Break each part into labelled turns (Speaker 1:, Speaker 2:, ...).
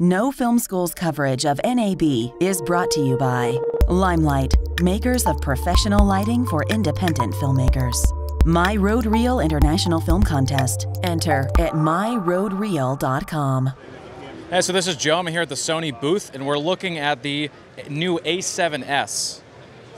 Speaker 1: No Film School's coverage of NAB is brought to you by Limelight, makers of professional lighting for independent filmmakers. My Road Reel International Film Contest. Enter at myroadreel.com.
Speaker 2: Hey, so this is Joe. I'm here at the Sony booth, and we're looking at the new A7S.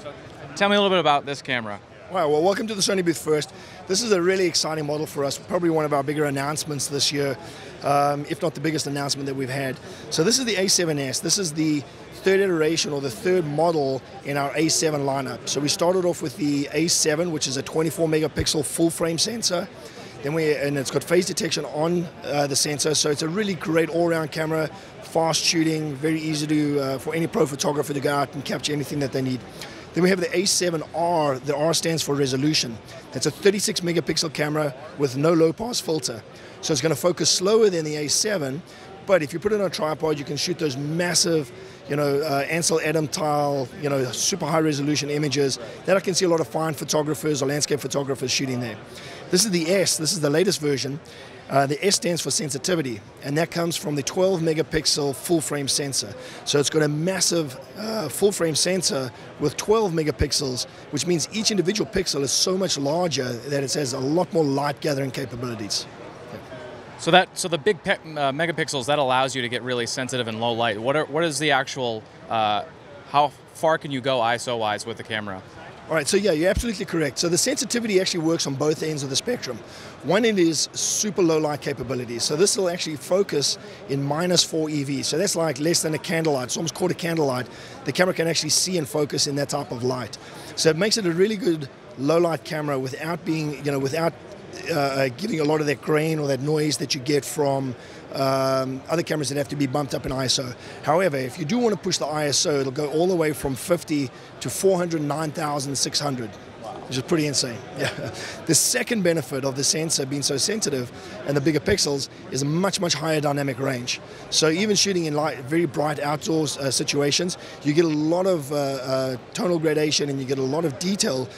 Speaker 2: So tell me a little bit about this camera.
Speaker 3: Wow, well, welcome to the Sony booth first. This is a really exciting model for us, probably one of our bigger announcements this year, um, if not the biggest announcement that we've had. So this is the A7S. This is the third iteration or the third model in our A7 lineup. So we started off with the A7, which is a 24 megapixel full frame sensor. Then we, and it's got phase detection on uh, the sensor, so it's a really great all-round camera, fast shooting, very easy to uh, for any pro photographer to go out and capture anything that they need. Then we have the A7R. The R stands for resolution. That's a 36 megapixel camera with no low pass filter. So it's going to focus slower than the A7, but if you put it on a tripod, you can shoot those massive, you know, uh, Ansel Adams style, you know, super high resolution images that I can see a lot of fine photographers or landscape photographers shooting there. This is the S, this is the latest version. Uh, the S stands for sensitivity, and that comes from the 12 megapixel full frame sensor. So it's got a massive uh, full frame sensor with 12 megapixels, which means each individual pixel is so much larger that it has a lot more light gathering capabilities.
Speaker 2: So that so the big uh, megapixels that allows you to get really sensitive in low light. What are what is the actual uh, how far can you go ISO wise with the camera?
Speaker 3: All right, so yeah, you're absolutely correct. So the sensitivity actually works on both ends of the spectrum. One end is super low light capability. So this will actually focus in minus 4 EV. So that's like less than a candlelight. It's almost called a candlelight. The camera can actually see and focus in that type of light. So it makes it a really good low light camera without being, you know, without uh, giving a lot of that grain or that noise that you get from um, other cameras that have to be bumped up in ISO. However, if you do want to push the ISO, it'll go all the way from 50 to 409,600 which is pretty insane. Yeah. The second benefit of the sensor being so sensitive and the bigger pixels is a much, much higher dynamic range. So even shooting in light, very bright outdoors uh, situations, you get a lot of uh, uh, tonal gradation and you get a lot of detail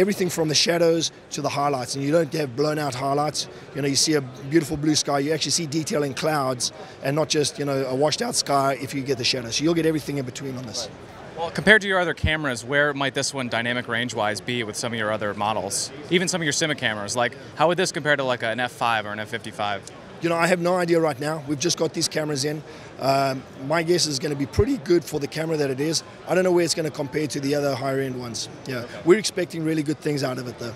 Speaker 3: everything from the shadows to the highlights, and you don't have blown out highlights. You know, you see a beautiful blue sky, you actually see detail in clouds, and not just you know a washed out sky if you get the shadows. So you'll get everything in between on this.
Speaker 2: Well, compared to your other cameras, where might this one dynamic range-wise be with some of your other models? Even some of your cinema cameras, like how would this compare to like an F5 or an F55?
Speaker 3: You know, I have no idea right now. We've just got these cameras in. Um, my guess is going to be pretty good for the camera that it is. I don't know where it's going to compare to the other higher end ones. Yeah, okay. we're expecting really good things out of it though.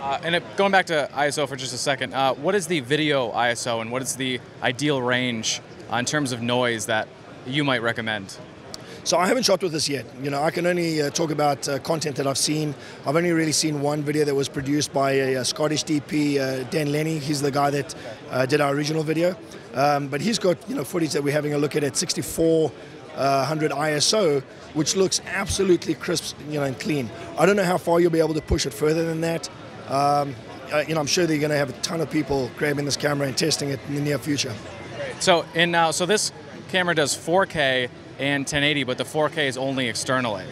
Speaker 2: Uh, and it, going back to ISO for just a second, uh, what is the video ISO and what is the ideal range uh, in terms of noise that you might recommend?
Speaker 3: So I haven't shot with this yet. You know, I can only uh, talk about uh, content that I've seen. I've only really seen one video that was produced by a, a Scottish DP, uh, Den Lennie. He's the guy that uh, did our original video. Um, but he's got you know footage that we're having a look at at 6400 uh, ISO, which looks absolutely crisp, you know, and clean. I don't know how far you'll be able to push it further than that. Um, uh, you know, I'm sure they're going to have a ton of people grabbing this camera and testing it in the near future.
Speaker 2: So in now, so this camera does 4K and 1080, but the 4K is only externally.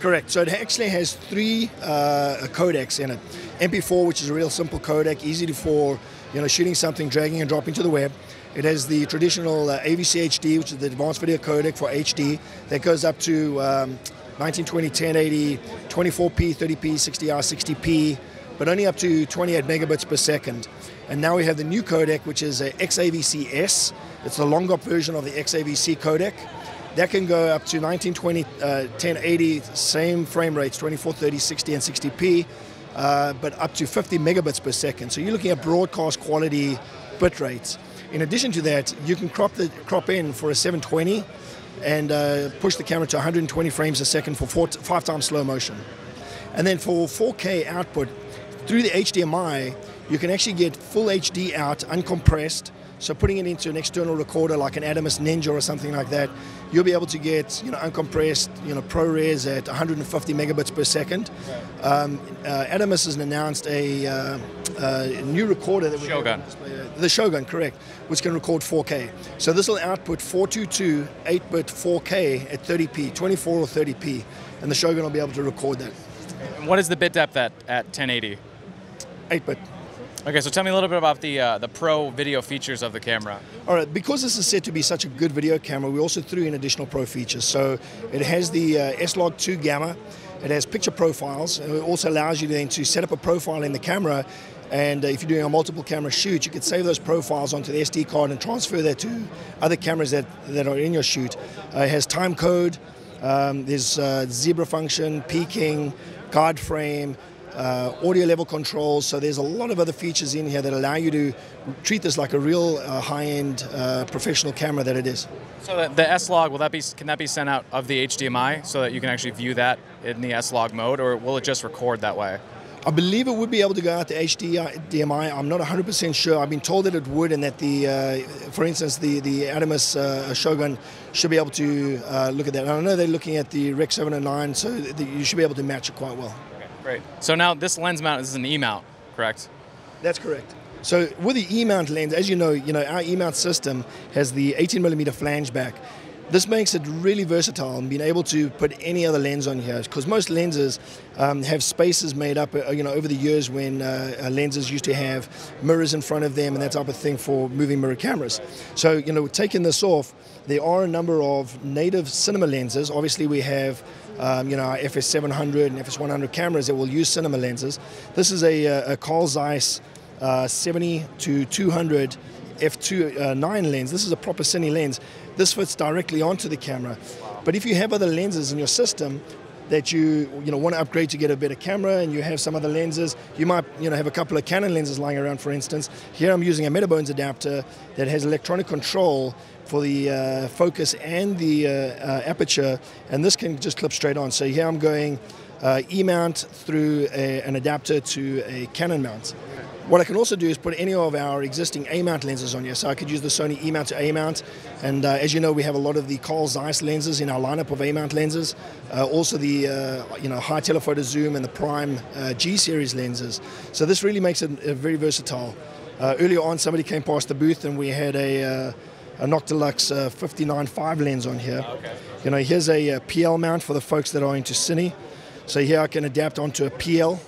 Speaker 3: Correct. So it actually has three uh, codecs in it. MP4, which is a real simple codec, easy to for you know shooting something, dragging and dropping to the web. It has the traditional uh, AVC HD, which is the advanced video codec for HD, that goes up to um, 1920, 1080, 24p, 30p, 60r, 60p, but only up to 28 megabits per second. And now we have the new codec, which is a XAVC S. It's the longer version of the XAVC codec. That can go up to 1920, uh, 1080, same frame rates, 24, 30, 60, and 60p, uh, but up to 50 megabits per second. So you're looking at broadcast quality bit rates. In addition to that, you can crop the crop in for a 720 and uh, push the camera to 120 frames a second for four, five times slow motion. And then for 4K output, through the HDMI, you can actually get full HD out, uncompressed, so putting it into an external recorder like an Atomos Ninja or something like that, you'll be able to get you know uncompressed you know ProRes at 150 megabits per second. Um, uh, Atomos has announced a, uh, a new recorder that we
Speaker 2: Shogun.
Speaker 3: Uh, the Shogun, correct, which can record 4K. So this will output 422 8-bit 4K at 30p, 24 or 30p, and the Shogun will be able to record that.
Speaker 2: And what is the bit depth at at 1080?
Speaker 3: 8-bit.
Speaker 2: Okay, so tell me a little bit about the uh, the pro video features of the camera.
Speaker 3: All right, because this is said to be such a good video camera, we also threw in additional pro features. So it has the uh, S-Log2 Gamma, it has picture profiles, and it also allows you then to set up a profile in the camera. And uh, if you're doing a multiple camera shoot, you could save those profiles onto the SD card and transfer that to other cameras that, that are in your shoot. Uh, it has time code, um, there's uh, zebra function, peaking, guard frame, uh, audio level controls. So there's a lot of other features in here that allow you to treat this like a real uh, high-end uh, professional camera that it is.
Speaker 2: So the, the S-Log, will that be can that be sent out of the HDMI so that you can actually view that in the S-Log mode, or will it just record that way?
Speaker 3: I believe it would be able to go out to HDMI. I'm not 100% sure. I've been told that it would, and that the, uh, for instance, the the Atomos uh, Shogun should be able to uh, look at that. And I know they're looking at the Rec 709, so the, you should be able to match it quite well.
Speaker 2: Great. So now this lens mount is an E-mount, correct?
Speaker 3: That's correct. So with the E-mount lens, as you know, you know our E-mount system has the 18 millimeter flange back. This makes it really versatile and being able to put any other lens on here because most lenses um, have spaces made up uh, you know over the years when uh, uh, lenses used to have mirrors in front of them and that type of thing for moving mirror cameras. So you know taking this off, there are a number of native cinema lenses. Obviously we have um, you know, our FS700 and FS100 cameras that will use cinema lenses. This is a, uh, a Carl Zeiss uh, 70 to 200 f2.9 uh, lens. This is a proper cine lens. This fits directly onto the camera. But if you have other lenses in your system that you you know want to upgrade to get a better camera and you have some other lenses, you might you know have a couple of Canon lenses lying around for instance. Here I'm using a Metabones adapter that has electronic control for the uh, focus and the uh, uh, aperture and this can just clip straight on. So here I'm going uh, E-mount through a, an adapter to a Canon mount. What I can also do is put any of our existing A-mount lenses on here. So I could use the Sony E-mount to A-mount. And uh, as you know, we have a lot of the Carl Zeiss lenses in our lineup of A-mount lenses. Uh, also the uh, you know high telephoto zoom and the Prime uh, G-series lenses. So this really makes it very versatile. Uh, earlier on, somebody came past the booth and we had a uh, a Noctilux uh, 59.5 lens on here. Okay. You know, here's a, a PL mount for the folks that are into cine. So here I can adapt onto a PL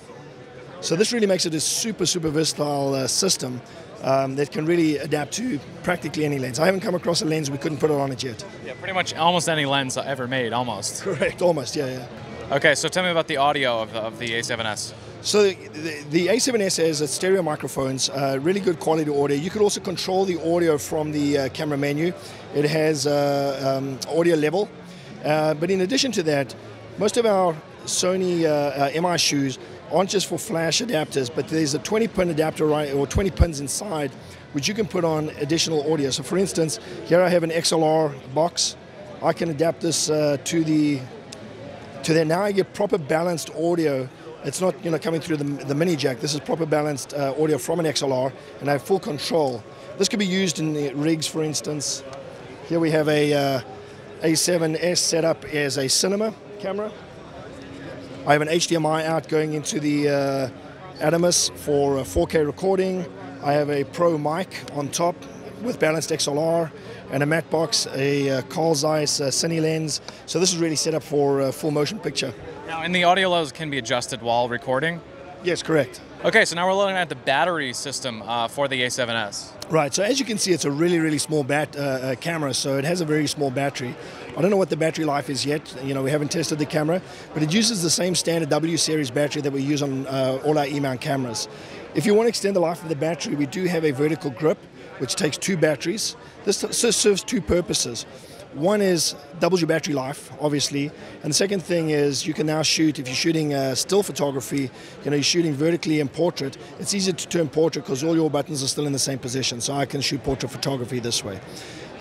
Speaker 3: so this really makes it a super, super versatile uh, system um, that can really adapt to practically any lens. I haven't come across a lens we couldn't put it on it yet.
Speaker 2: Yeah, pretty much almost any lens I ever made, almost.
Speaker 3: Correct, almost, yeah, yeah.
Speaker 2: Okay, so tell me about the audio of the, of the A7S.
Speaker 3: So the, the, A7S has stereo microphones, uh, really good quality audio. You can also control the audio from the uh, camera menu. It has uh, um, audio level, uh, but in addition to that, most of our Sony uh, MI shoes aren't just for flash adapters, but there's a 20 pin adapter right, or 20 pins inside, which you can put on additional audio. So for instance, here I have an XLR box. I can adapt this uh, to the to there. Now I get proper balanced audio. It's not you know coming through the, the mini jack. This is proper balanced uh, audio from an XLR, and I have full control. This could be used in the rigs, for instance. Here we have a uh, A7S set up as a cinema camera. I have an HDMI out going into the uh, Atomos for 4K recording. I have a Pro mic on top with balanced XLR and a matte box, a uh, Carl Zeiss uh, Cine lens. So this is really set up for uh, full motion picture.
Speaker 2: Now, and the audio levels can be adjusted while recording?
Speaker 3: Yes, correct.
Speaker 2: Okay, so now we're looking at the battery system uh, for the A7S.
Speaker 3: Right, so as you can see, it's a really, really small bat, uh, uh, camera, so it has a very small battery. I don't know what the battery life is yet. You know, we haven't tested the camera, but it uses the same standard W series battery that we use on uh, all our E-mount cameras. If you want to extend the life of the battery, we do have a vertical grip, which takes two batteries. This serves two purposes. One is doubles your battery life, obviously, and the second thing is you can now shoot. If you're shooting uh, still photography, you know you're shooting vertically in portrait. It's easier to turn portrait because all your buttons are still in the same position. So I can shoot portrait photography this way.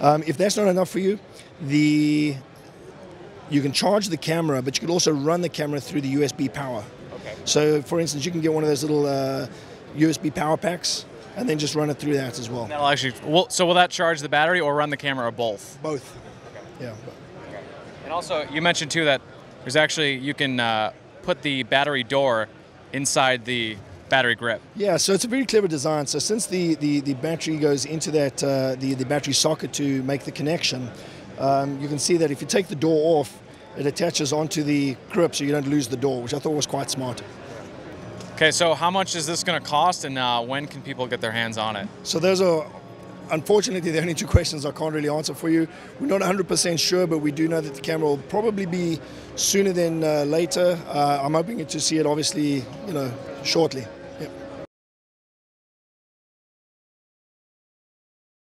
Speaker 3: Um, if that's not enough for you, the you can charge the camera, but you can also run the camera through the USB power. Okay. So, for instance, you can get one of those little uh, USB power packs and then just run it through that as well.
Speaker 2: That'll actually. Well, so will that charge the battery or run the camera or both?
Speaker 3: Both. Yeah.
Speaker 2: Okay. And also, you mentioned too that there's actually you can uh, put the battery door inside the battery grip.
Speaker 3: Yeah, so it's a very clever design. So since the, the, the battery goes into that uh, the, the battery socket to make the connection, um, you can see that if you take the door off, it attaches onto the grip so you don't lose the door, which I thought was quite smart.
Speaker 2: Okay, so how much is this going to cost, and uh, when can people get their hands on it?
Speaker 3: So those are unfortunately the only two questions I can't really answer for you. We're not 100% sure, but we do know that the camera will probably be sooner than uh, later. Uh, I'm hoping to see it obviously, you know, shortly.